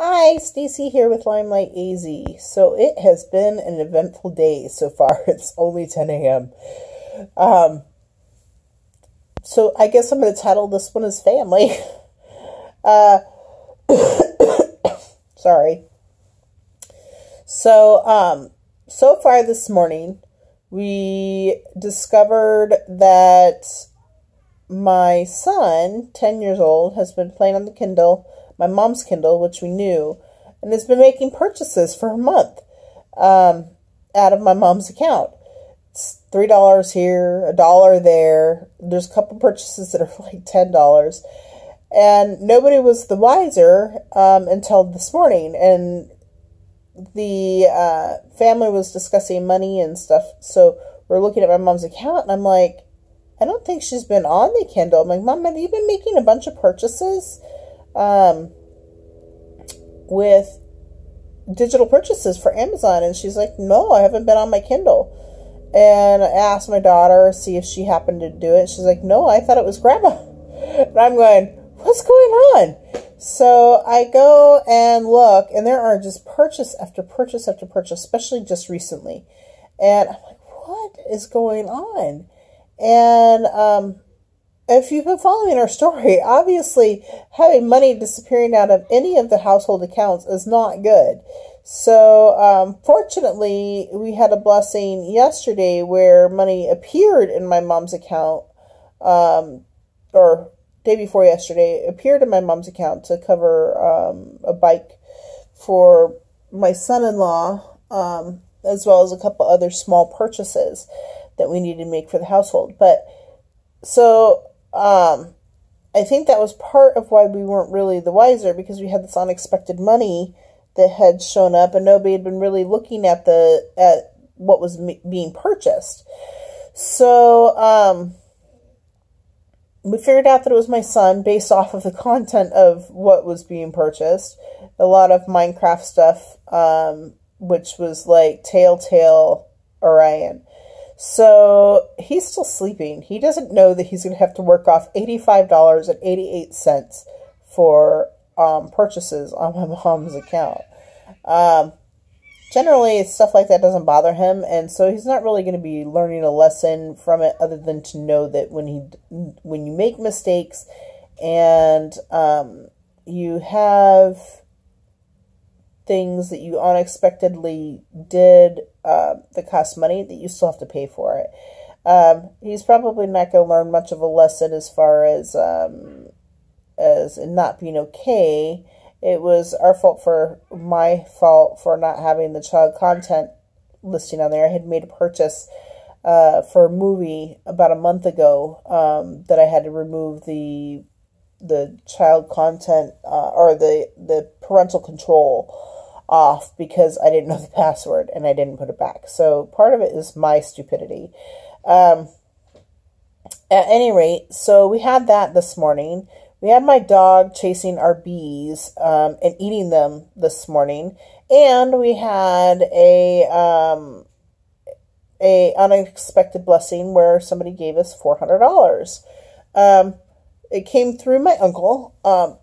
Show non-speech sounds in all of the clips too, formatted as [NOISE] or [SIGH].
Hi, Stacy here with Limelight AZ. So it has been an eventful day so far. [LAUGHS] It's only 10 a.m. Um, so I guess I'm going to title this one as Family. [LAUGHS] Uh, [COUGHS] sorry. So, um, so far this morning, we discovered that my son, 10 years old, has been playing on the Kindle my mom's Kindle, which we knew, and has been making purchases for a month um, out of my mom's account. It's three dollars here, a dollar there. There's a couple purchases that are [LAUGHS] like ten dollars, and nobody was the wiser um, until this morning. And the uh, family was discussing money and stuff. So we're looking at my mom's account, and I'm like, I don't think she's been on the Kindle. I'm like, Mom, have you been making a bunch of purchases? Um, with digital purchases for Amazon. And she's like, no, I haven't been on my Kindle. And I asked my daughter, see if she happened to do it. She's like, no, I thought it was grandma. [LAUGHS] And I'm going, what's going on? So I go and look, and there are just purchase after purchase after purchase, especially just recently. And I'm like, what is going on? And um, if you've been following our story, obviously having money disappearing out of any of the household accounts is not good. So, um, fortunately, we had a blessing yesterday where money appeared in my mom's account, um, or day before yesterday, appeared in my mom's account to cover um, a bike for my son in law, um, as well as a couple other small purchases that we needed to make for the household. But so um, I think that was part of why we weren't really the wiser because we had this unexpected money that had shown up and nobody had been really looking at the at what was being purchased. So um, we figured out that it was my son based off of the content of what was being purchased. A lot of Minecraft stuff, um, which was like Telltale Orion. So he's still sleeping. He doesn't know that he's going to have to work off $85.88 for um, purchases on my mom's account. Um, generally, stuff like that doesn't bother him, and so he's not really going to be learning a lesson from it other than to know that when he when you make mistakes and um, you have things that you unexpectedly did uh, that cost money that you still have to pay for it. Um, he's probably not going to learn much of a lesson as far as um, as not being okay. It was our fault for my fault for not having the child content listing on there. I had made a purchase uh, for a movie about a month ago um, that I had to remove the the child content uh, or the the parental control off because I didn't know the [LAUGHS] password and I didn't put it back. So part of it is my stupidity. Um, at any rate, so we had that this morning. We had my dog chasing our bees um, and eating them this morning, and we had a um, a unexpected blessing where somebody gave us four hundred dollars. Um, it came through my uncle, um,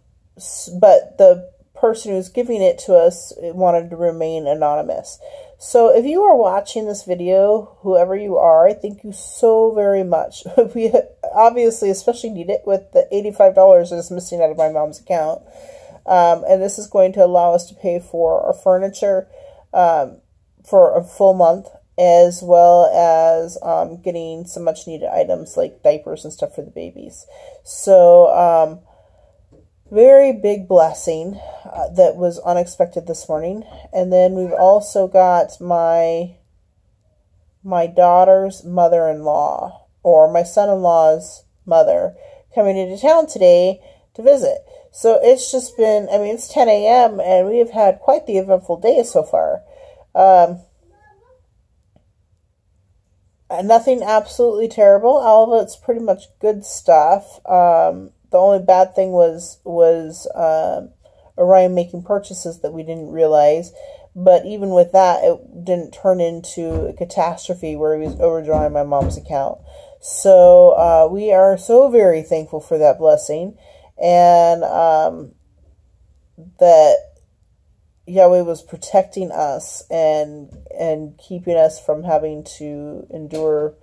but the person who's giving it to us wanted to remain anonymous. So if you are watching this video, whoever you are, I thank you so very much. [LAUGHS] we obviously especially need it with the $85 that's missing out of my mom's account. Um, and this is going to allow us to pay for our furniture um, for a full month as well as um, getting some much needed items like diapers and stuff for the babies. So, um, very big blessing uh, that was unexpected this morning. And then we've also got my my daughter's mother-in-law or my son-in-law's mother coming into town today to visit. So it's just been, I mean, it's 10 a.m. and we have had quite the eventful day so far. Um, nothing absolutely terrible. All of it's pretty much good stuff. Um, the only bad thing was was uh, Orion making purchases that we didn't realize. But even with that, it didn't turn into a catastrophe where he was overdrawing my mom's account. So uh, we are so very thankful for that blessing, and um, that Yahweh was protecting us and and keeping us from having to endure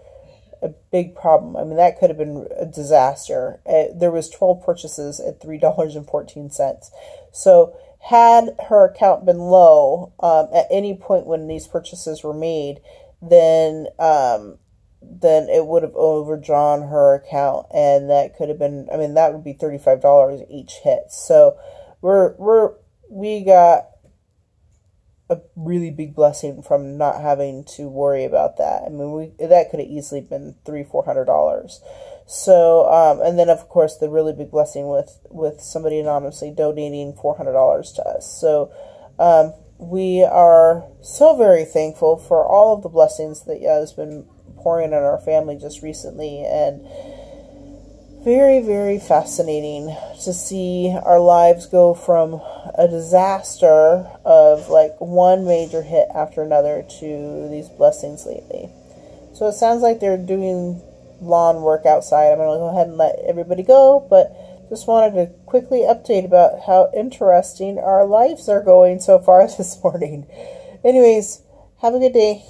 a big problem. I mean, that could have been a disaster. Uh, there was 12 purchases at $3.14. So had her account been low um, at any point when these purchases were made, then um, then it would have overdrawn her account, and that could have been. I mean, that would be thirty five dollars each hit. So we're we're we got a really big blessing from not having to worry about that. I mean, we that could have easily been three, four hundred dollars. So, um, and then of course the really big blessing with with somebody anonymously donating four hundred dollars to us. So, um, we are so very thankful for all of the blessings that Yah has been pouring on our family just recently, and very, very fascinating to see our lives go from a disaster of like one major hit after another to these blessings lately. So it sounds like they're doing lawn work outside. I'm going to go ahead and let everybody go, but just wanted to quickly update about how interesting our lives are going so far [LAUGHS] this morning. Anyways, have a good day.